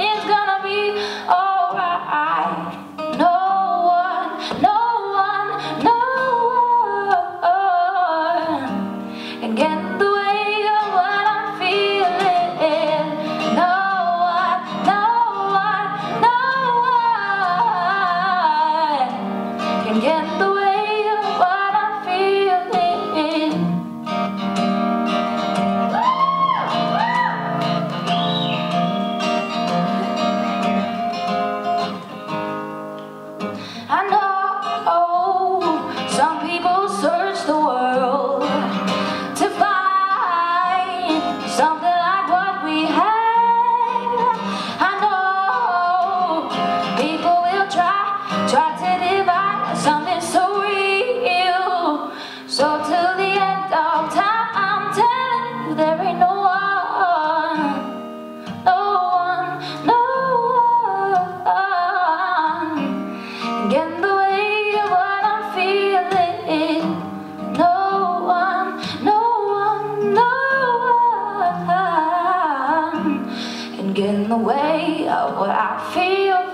medo People will try, try to divide something so real. So till the end of time, I'm telling you there ain't no one, no one, no one. Again, the weight of what I'm feeling, no one, no one, no one. And get in the way of what I feel.